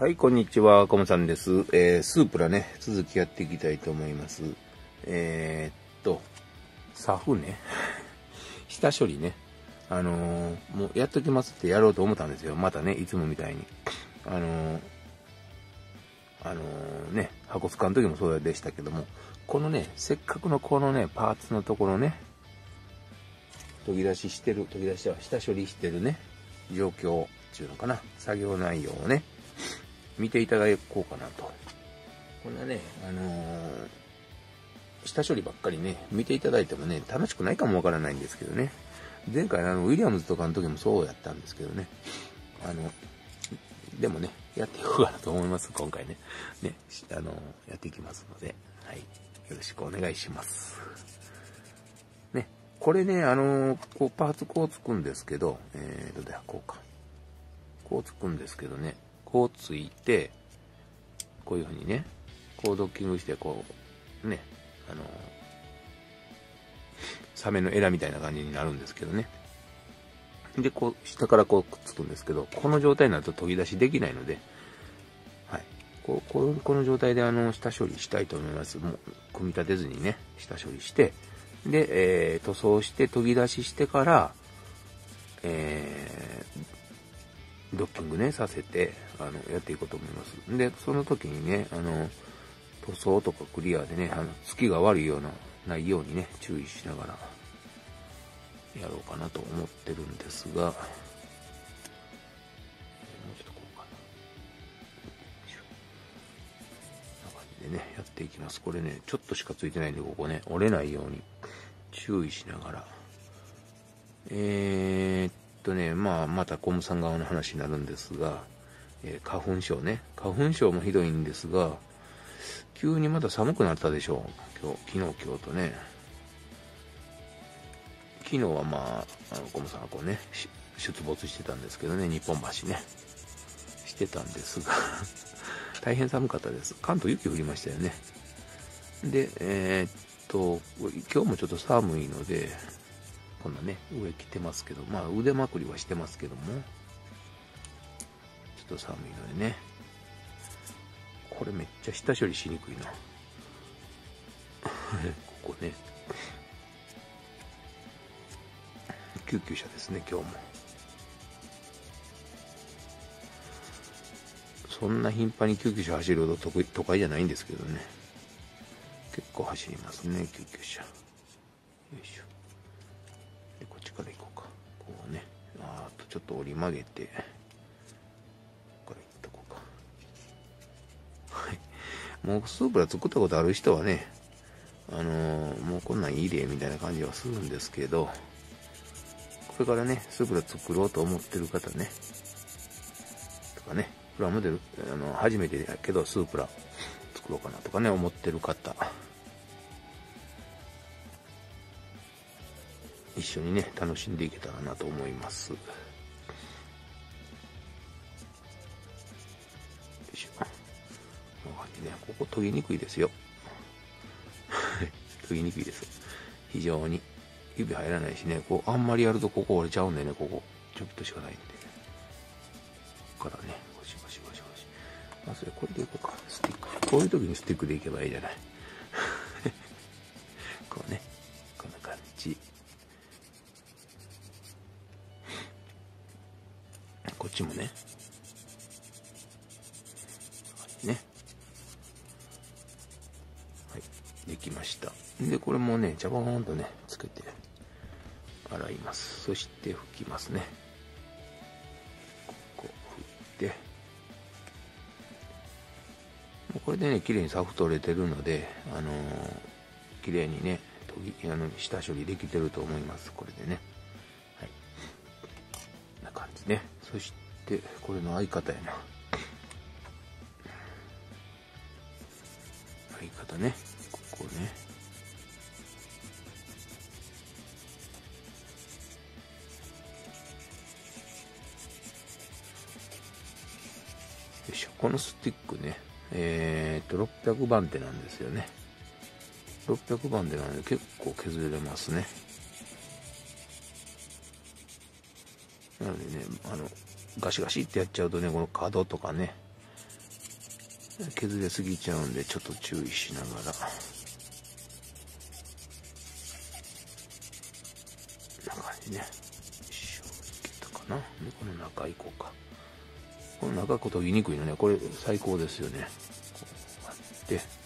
はい、こんにちは、コムさんです。えー、スープラね、続きやっていきたいと思います。えー、っと、サフね、下処理ね、あのーもうやっときますってやろうと思ったんですよ。またね、いつもみたいに。あのーあのね、箱使う時もそうでしたけども、このね、せっかくのこのね、パーツのところね、研ぎ出ししてる、研ぎ出しは下処理してるね、状況っていうのかな、作業内容をね、見ていただこうかなと。こんなね、あのー下処理ばっかりね、見ていただいてもね、楽しくないかもわからないんですけどね。前回あの、ウィリアムズとかの時もそうやったんですけどね。あの、でもね、やっていこうかなと思います、今回ね。ね、あの、やっていきますので、はい。よろしくお願いします。ね、これね、あの、こう、パーツこうつくんですけど、えー、どうだよ、こうか。こうつくんですけどね、こうついて、こういう風にね、こうドッキングして、こう、ね、あの、サメのエラみたいな感じになるんですけどね。で、こう、下からこうくっつくんですけど、この状態になると研ぎ出しできないので、はい。こう、ここの状態であの、下処理したいと思います。もう、組み立てずにね、下処理して、で、えー、塗装して研ぎ出ししてから、えー、ドッキングね、させて、あの、やっていこうと思います。で、その時にね、あの、塗装とかクリアでね、あの、月が悪いような、ないようにね、注意しながら、やろうかなと思ってるんですが、もうちょっとこうかな。こんな感じでね、やっていきます。これね、ちょっとしかついてないんで、ここね、折れないように注意しながら。えー、っとね、まあ、またコムさん側の話になるんですが、えー花粉症ね。花粉症もひどいんですが、急にまた寒くなったでしょう。今日、昨日、今日とね。昨日はまあ、あの、コムさんがこうね、出没してたんですけどね、日本橋ね。してたんですが、大変寒かったです。関東雪降りましたよね。で、えーっと、今日もちょっと寒いので、こんなね、上着てますけど、まあ腕まくりはしてますけども、と寒いのでね、これめっちゃ下処理しにくいな。ここね、救急車ですね、今日も。そんな頻繁に救急車走るほど得都会じゃないんですけどね。結構走りますね、救急車。よいしょ。で、こっちから行こうか。こうね。あーとちょっと折り曲げて、もうスープラ作ったことある人はね、あのーもうこんなんいいで、みたいな感じはするんですけど、これからね、スープラ作ろうと思ってる方ね、とかね、プラモデル、あの、初めてやけどスープラ作ろうかなとかね、思ってる方、一緒にね、楽しんでいけたらなと思います。研ぎにくいですよ。研ぎにくいです。非常に。指入らないしね、こう、あんまりやるとここ折れちゃうんでね、ここ。ちょっとしかないんで。ここからね、ゴシゴシゴシゴシ。まあ、それこれでいこうか。スティック。こういう時にスティックでいけばいいじゃない。こうね、こんな感じ。こっちも。ね。はい。できました。で、これもね、ジャバーンとね、つけて、洗います。そして拭きますね。ここ拭いて。もうこれでね、綺麗にサフ取れてるので、あのー綺麗にね、研ぎ、あの、下処理できてると思います。これでね。はい。こんな感じね。そして、これの相方やな。相方ね。ここね。よいしょ。このスティックね。えー、っと、600番手なんですよね。600番手なので結構削れますね。なのでね、あの、ガシガシってやっちゃうとね、この角とかね、削れすぎちゃうんでちょっと注意しながらこの中こ研ぎにくいのね。これ最高ですよね。こうやって。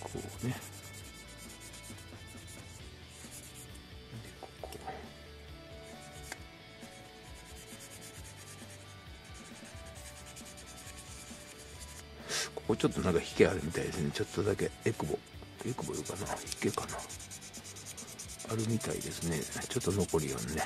ここちょっとなんか引けあるみたいですね。ちょっとだけエクボ。エクボいうかな引けかなあるみたいですね。ちょっと残りよね。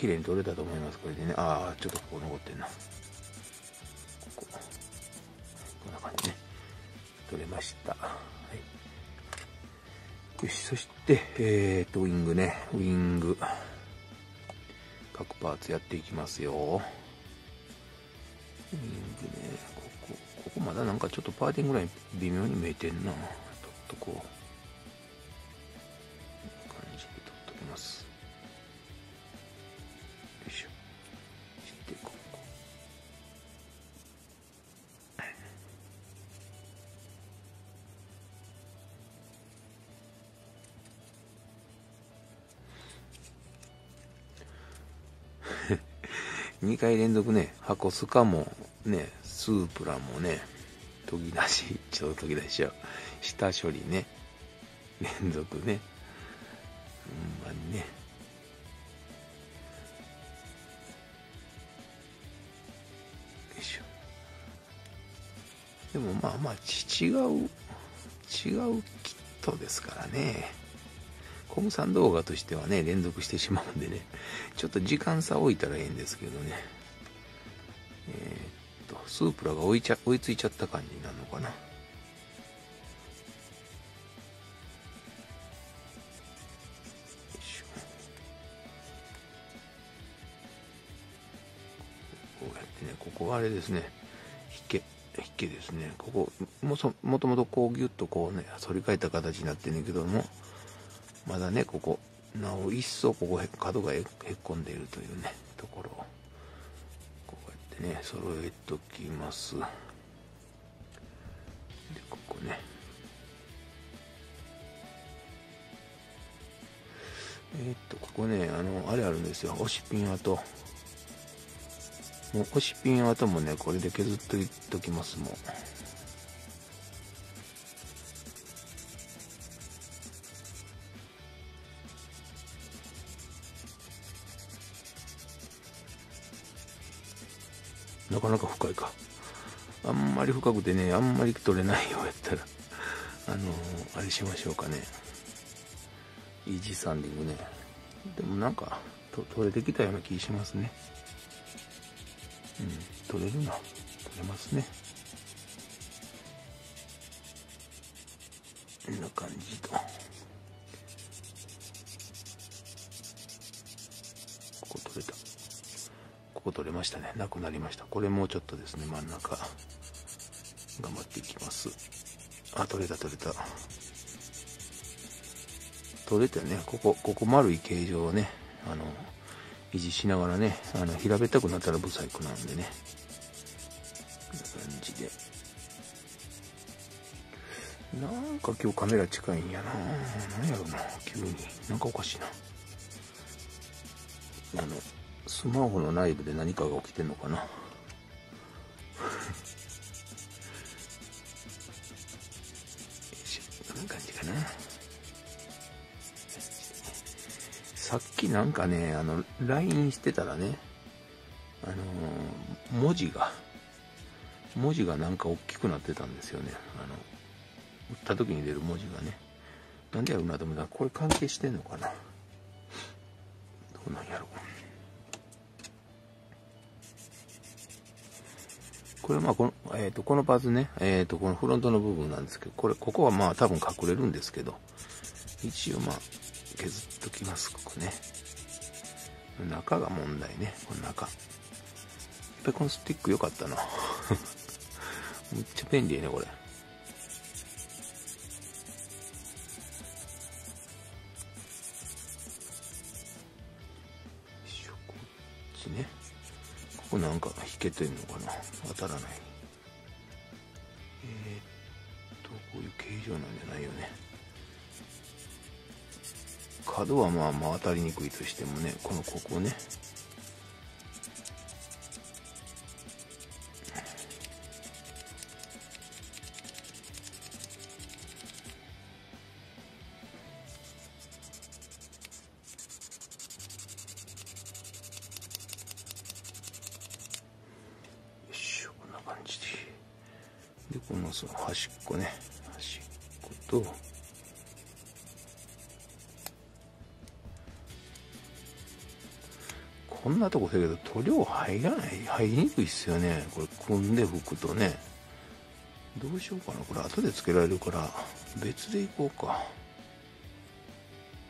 綺麗に取れたと思います。これでね。ああ、ちょっとここ残ってんな。ここ。こんな感じね。取れました。はい。よし、そして、えーと、ウィングね。ウィング。各パーツやっていきますよ。ウィングね。ここ、ここまだなんかちょっとパーティングぐらい微妙に見えてんな。取っとこう。2回連続ね、箱スカもね、スープラもね、研ぎ出し、ちょっと研ぎ出しちゃう。下処理ね、連続ね。ほんまにね。よいしょ。でもまあまあ、違う、違うキットですからね。コムさん動画としてはね、連続してしまうんでね、ちょっと時間差置いたらいいんですけどね。えー、っと、スープラが追いちゃ追いついちゃった感じになるのかな。こうやってね、ここはあれですね、引け、引けですね、ここ、もそもともとこうギュッとこうね、反り返った形になってんねんけども、まだね、ここ、なお一層ここ角がへっこんでいるというね、ところを、こうやってね、揃えときます。で、ここね。えー、っと、ここね、あの、あれあるんですよ。押しピン跡。もう押しピン跡もね、これで削っといときますもん。なかなか深いか。あんまり深くてね、あんまり取れないようやったら、あのー、あれしましょうかね。イージーサンディングね。でもなんか、と取れてきたような気しますね。うん、取れるな。取れますね。なくなりました。これもうちょっとですね、真ん中、頑張っていきます。あ、取れた取れた。取れてね、ここ、ここ丸い形状をね、あの、維持しながらね、あの、平べったくなったらブサイクなんでね。こんな感じで。なんか今日カメラ近いんやな何やろな急に。なんかおかしいな。あの、スマホの内部で何かが起きてんのかな？こんな感じかな。さっきなんかねあの LINE してたらねあのー、文字が文字がなんか大きくなってたんですよね。あの打った時に出る文字がね。なんでやろうなと思ったらこれ関係してんのかな？どうなんやろう。これまあこの、えっ、ー、と、このパーツね、えっ、ー、と、このフロントの部分なんですけど、これ、ここはまあ多分隠れるんですけど、一応まあ、削っときます、ここね。中が問題ね、この中。やっぱりこのスティック良かったな。めっちゃ便利やね、これ。これなんか引けてんのかな？当たらない。えー、っと、こういう形状なんじゃないよね。角はまあまあ当たりにくいとしてもね、このここね、こんなとこだけど塗料入らない入りにくいっすよね。これ組んで拭くとね。どうしようかな。これ後でつけられるから、別でいこうか。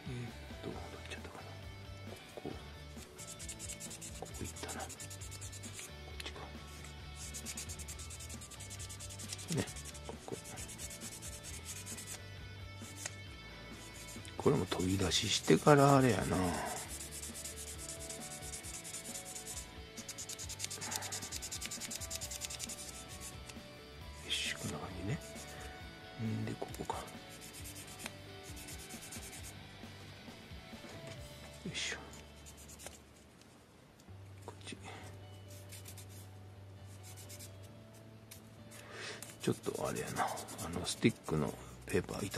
えっと、どっちだったかな。ここ。ここいったな。こっちか。ね、こここれも飛び出ししてからあれやな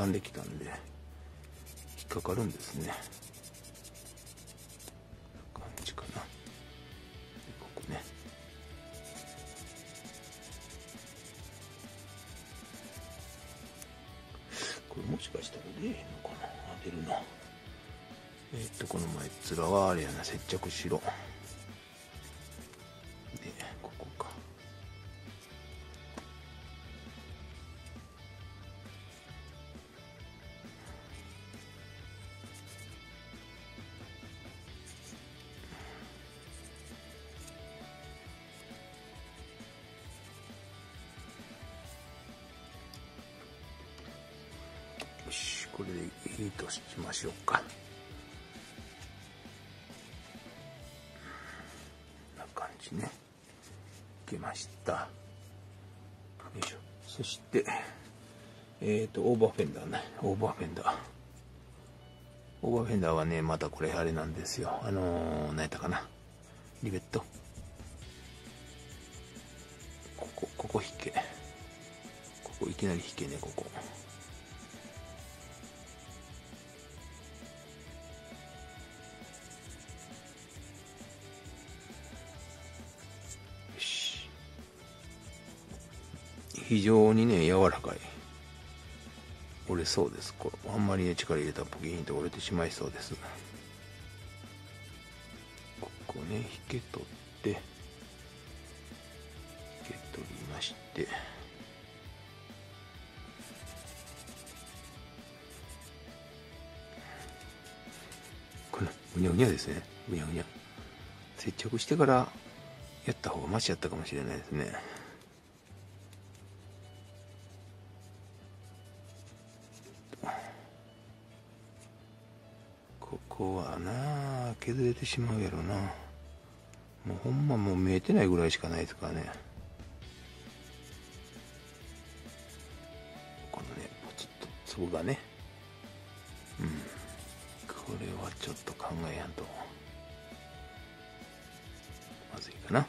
ペーパー傷んできたんで引っかかるんですね。感じかな。ここね。これもしかしたら出えへんのかな。出るな。えー、っとこの前面はあれやな接着しろ。ました。よいしょ。そしてえっ、ー、とオーバーフェンダーね。オーバーフェンダー。オーバーフェンダーはねまたこれあれなんですよ。あのー、何やったかな。リベット。ここここ引け。ここいきなり引けねここ。非常にね、柔らかい。折れそうです。これあんまりね、力入れたらポキンと折れてしまいそうです。ここね、引け取って、引け取りまして、これ、うにゃうにゃですね。うにゃうにゃ。接着してからやった方がマシやったかもしれないですね。こはな削れてしまうやろな。もうほんまもう見えてないぐらいしかないですからね。このねポツッと粒がね。うん。これはちょっと考えやんと。まずいかな。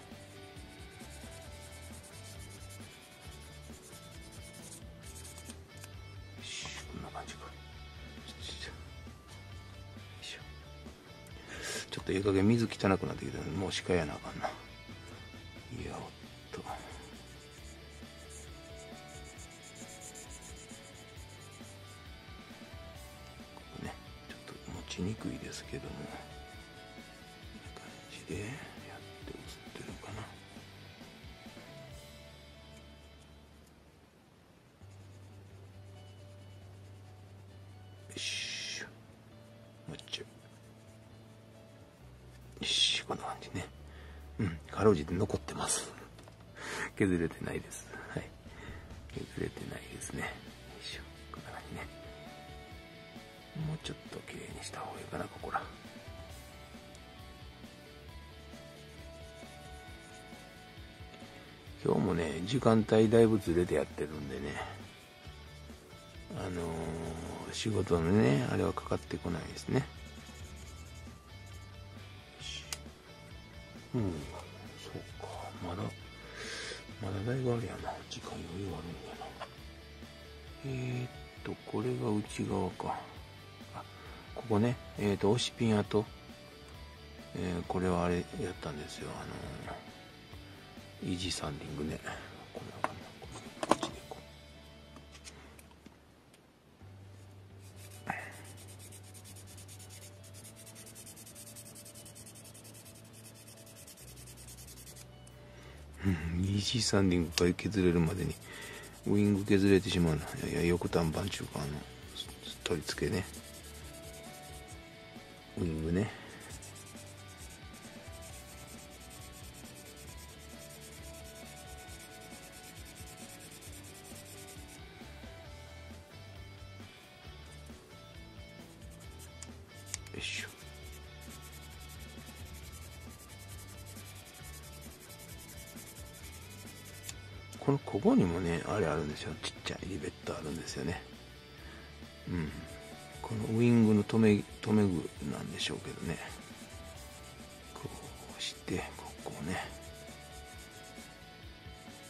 い加水汚くなってきたのもう鹿やなあかんな。いやおっと。こねちょっと持ちにくいですけども。こんな感じでやって映ってるのかな。よし。かろうじて残ってます。削れてないです。はい。削れてないですね。よいしょこんな感じね。もうちょっと綺麗にした方がいいかなここら。今日もね時間帯だいぶずれてやってるんでね。あのー、仕事のねあれはかかってこないですね。うん。まだまだだいぶあるやな。時間余裕あるんやな。えー、っとこれが内側か。あここね。えー、っと押しピン跡。えー、これはあれやったんですよ。あのー、イージーサンディングね。2C3 で5い削れるまでにウイング削れてしまうないやいや翼端板中間の取り付けね。ウイングね。ここにもねあれあるんですよ。ちっちゃいリベットあるんですよね。うん。このウイングの留め留め具なんでしょうけどね。こうしてここをね。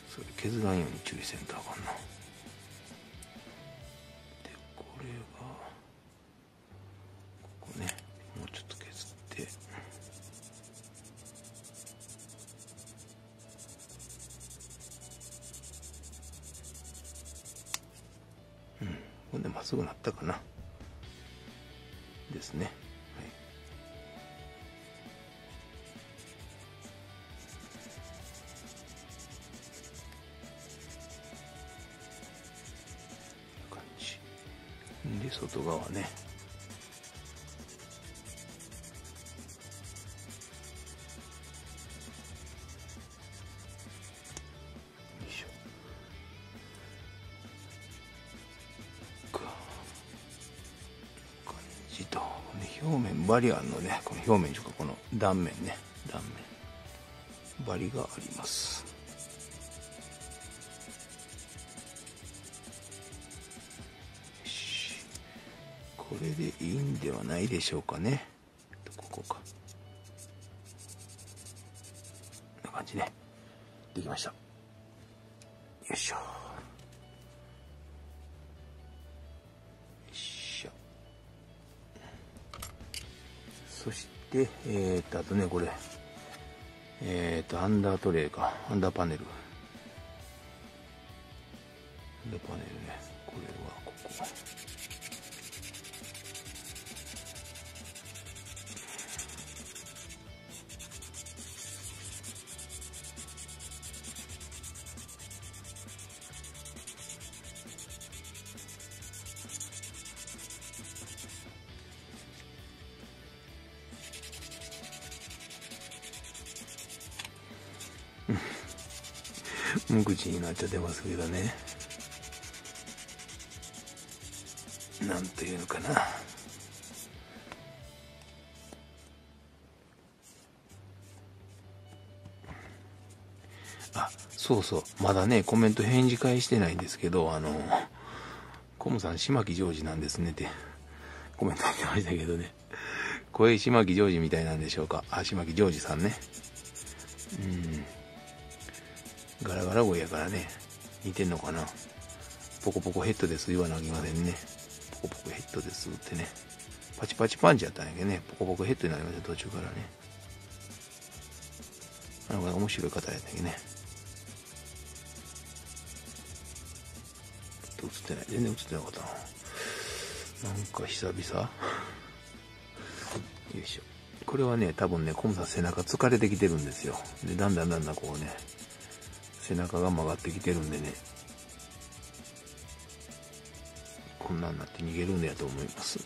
それ削らんように注意せんとあかんなでこれったかな。ですね。はい。こんな感じ。で外側ね。バリアンのねこの表面というかこの断面ね断面。バリがあります。これでいいんではないでしょうかね。ここか。こんな感じね。できました。でえー、っとあとねこれ。えー、っとアンダートレイか。アンダーパネル。アンダーパネル。無口になっちゃってますけどね。なんていうのかな。あそうそう。まだねコメント返事返してないんですけどあのコムさん島木ジョージなんですねって。コメント入ってましたけどね。声島木ジョージみたいなんでしょうか。あ島木ジョージさんね。ガラガラ声やからね、似てんのかな。ポコポコヘッドです言わなきませんね。ポコポコヘッドですってね。パチパチパンチやったんやけどね、ポコポコヘッドになりました、途中からね。なんか面白い方やったんやけどね。映ってない。全然映ってなかったな。なんか久々よいしょ。これはね、多分ね、コムさん背中疲れてきてるんですよ。で、だんだんだんだんこうね、背中が曲がってきてるんでね、こんなんなって逃げるんだやと思います。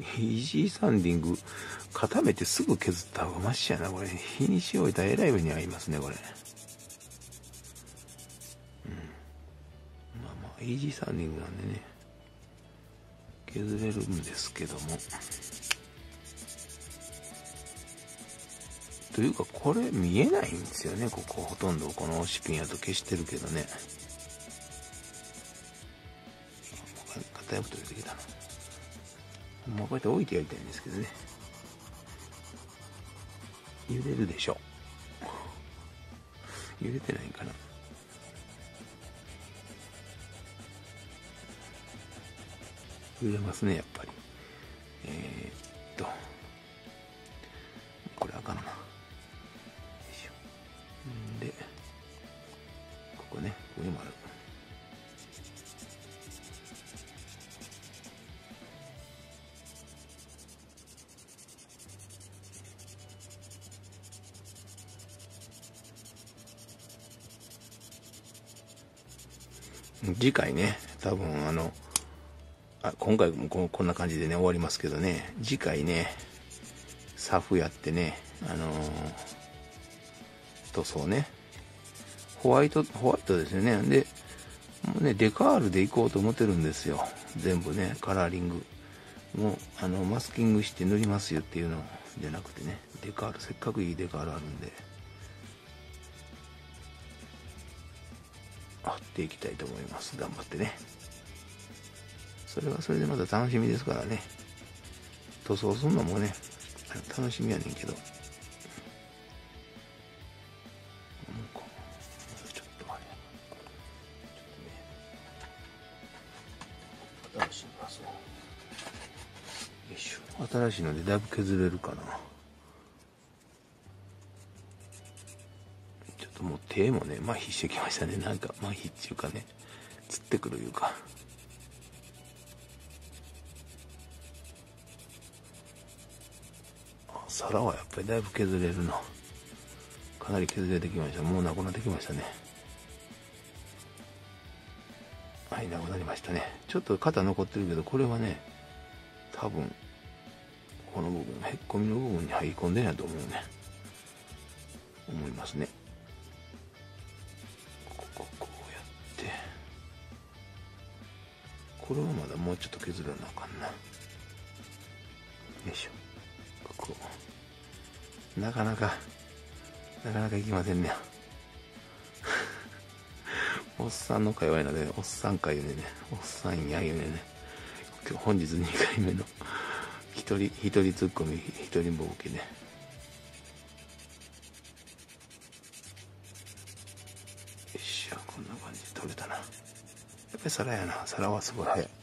イージーサンディング、固めてすぐ削った方がマシやな、これ。日にし置いたらえらい目に合いますね、これ。うん。まあまあ、イージーサンディングなんでね、削れるんですけども。というか、これ見えないんですよね、ここ。ほとんどこの押しピンやと消してるけどね。硬いこと出てきたな。もうこうやって置いてやりたいんですけどね。揺れるでしょ。揺れてないかな。揺れますね、やっぱり。次回ね、多分あの、あ今回もこんな感じでね、終わりますけどね、次回ね、サフやってね、あのー塗装ね。ホワイト、ホワイトですよね。で、もうね、デカールでいこうと思ってるんですよ。全部ね、カラーリング。もう、あの、マスキングして塗りますよっていうのじゃなくてね、デカール、せっかくいいデカールあるんで、貼っていきたいと思います。頑張ってね。それはそれでまた楽しみですからね。塗装するのもね、楽しみやねんけど。新しいのでだいぶ削れるかな手もね麻痺してきましたね。なんか麻痺っていうかねつってくるいうか。皿はやっぱりだいぶ削れるなかなり削れてきました。もうなくなってきましたね。はいなくなりましたね。ちょっと肩残ってるけどこれはね多分この部分、へっこみの部分に入り込んでないと思うね。思いますね。これはまだもうちょっと削らなあかんな。よいしょ。ここ。なかなか、なかなかいきませんね。おっさんの会話なので、おっさん会でね、おっさんやゆねね。今日本日2回目の一人、一人ツッコミ、一人ボケね。よっしゃ、こんな感じで取れたな。やっぱり皿やな。皿はすごい早い。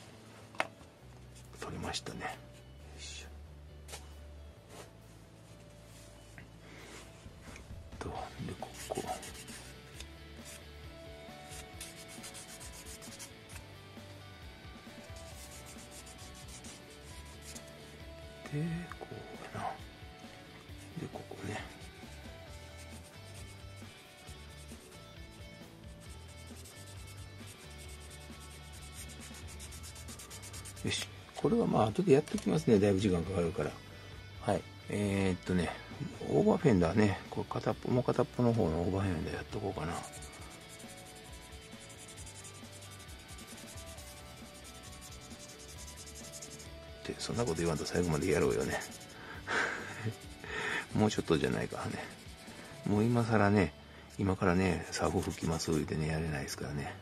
よし。これはまあ後でやってきますね。だいぶ時間かかるから。はい。えー、っとね、オーバーフェンダーね、これ片っぽ、もう片っぽの方のオーバーフェンダーやっとこうかな。ってそんなこと言わんと最後までやろうよね もうちょっとじゃないからねもう今更ね今からねサーフ吹きます言うてねやれないですからね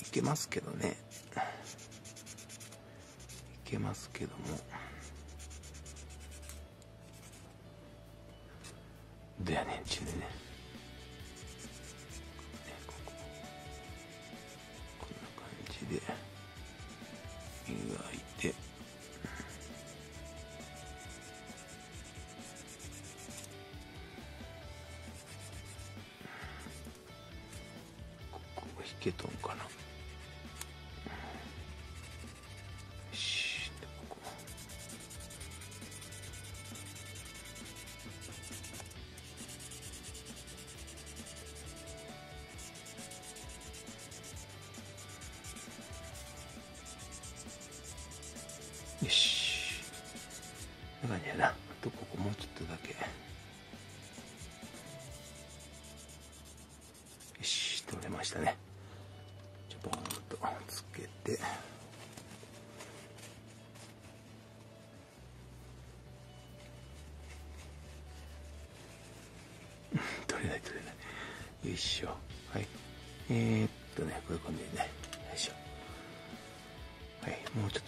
いけますけどね。いけますけども。どやねんちゅうでね。こんな感じで。磨。いて。ここけとんかな。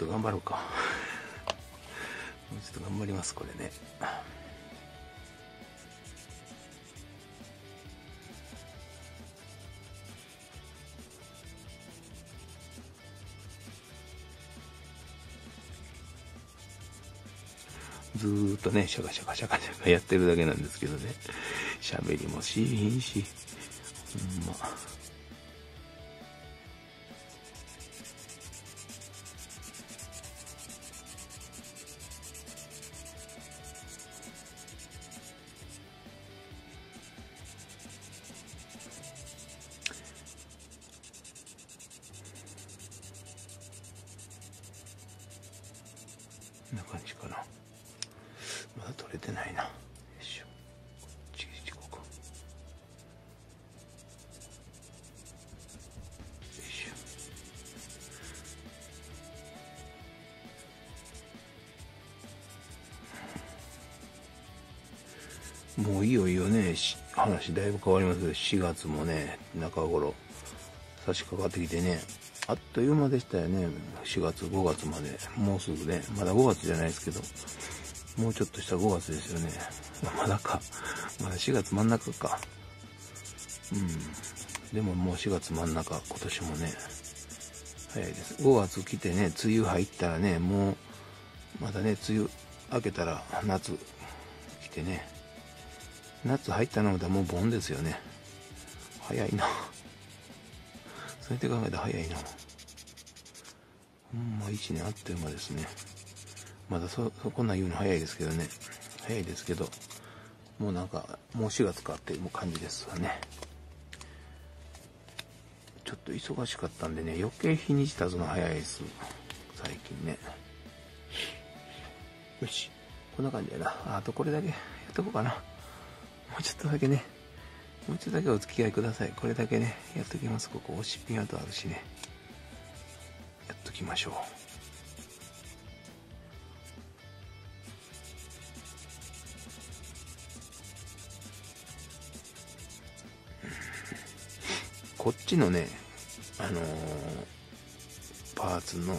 と頑張ろうか。もうちょっと頑張ります、これね。ずーっとね、シャカシャカシャカシャカやってるだけなんですけどね。喋りもしひんし、ほんま。もういよいよね、話だいぶ変わりますけど、4月もね、中頃、差し掛かってきてね、あっという間でしたよね、4月、5月まで。もうすぐね、まだ5月じゃないですけど、もうちょっとした5月ですよね。まだか。まだ4月真ん中か。うん。でももう4月真ん中、今年もね、早いです。5月来てね、梅雨入ったらね、もう、まだね、梅雨明けたら夏来てね、夏入ったのだもう盆ですよね。早いな。そうやって考えたら早いな。ほんま1年あっという間ですね。まだそ、そこんなん言うの早いですけどね。早いですけど、もうなんか、もう4月かっていう感じですわね。ちょっと忙しかったんでね、余計日にち経つの早いです。最近ね。よし。こんな感じやな。あとこれだけやっとこうかな。もうちょっとだけね。もうちょっとだけお付き合いください。これだけね、やっときます。ここ、押しピン跡あるしね。やっときましょう。こっちのね、あのーパーツの、あの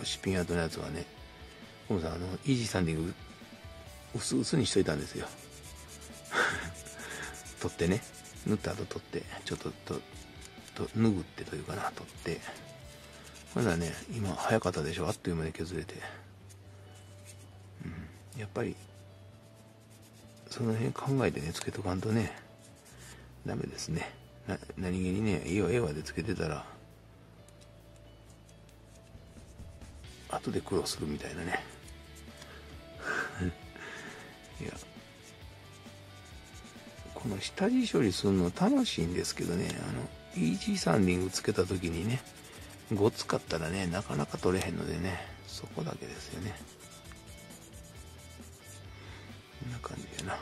ー、シッピングアートのやつはね、コムさん、あの、イージーサンディング、薄々にしといたんですよ。取ってね、縫った後取って、ちょっと、と、と、拭ってというかな、取って。ほんならね、今、早かったでしょ？あっという間に削れて。うん。やっぱり、その辺考えてね、つけとかんとね、ダメですね。な、何気にね、いいよ、ええわでつけてたら、後で苦労するみたいなね。いや、この下地処理するの楽しいんですけどね、あの、イージーサンディングつけた時にね、ごつかったらね、なかなか取れへんのでね、そこだけですよね。こんな感じやな。こ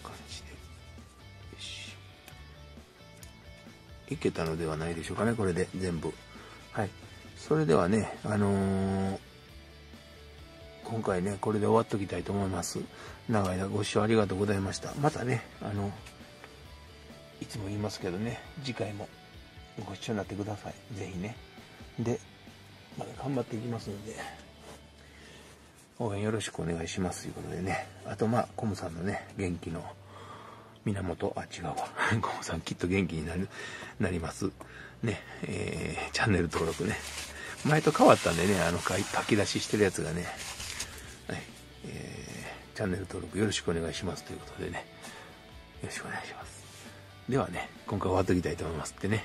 んな感じで。よし。いけたのではないでしょうかね、これで全部。はい。それではね、あのー今回ね、これで終わっときたいと思います。長い間ご視聴ありがとうございました。またね、あの、いつも言いますけどね、次回もご視聴になってください。ぜひね。で、まだ頑張っていきますので、応援よろしくお願いしますということでね。あと、まあ、コムさんのね、元気の源、あ、違うわ。コムさんきっと元気になる、なります。ね、えー、チャンネル登録ね。前と変わったんでね、あの書書き出ししてるやつがね、はい、えー、チャンネル登録よろしくお願いしますということでね、よろしくお願いします。ではね、今回終わっときたいと思いますってね。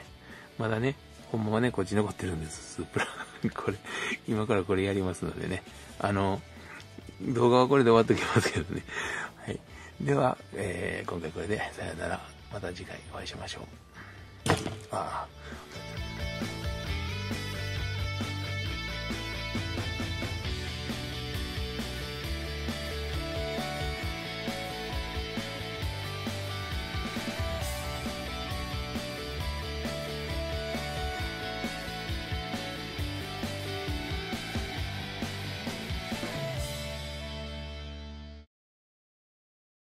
まだね、ほんまはね、こっち残ってるんです、スープラ。これ、今からこれやりますのでね。あの、動画はこれで終わっときますけどね。はい。では、えー、今回これでさよなら。また次回お会いしましょう。ああ。